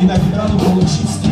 и на награду получить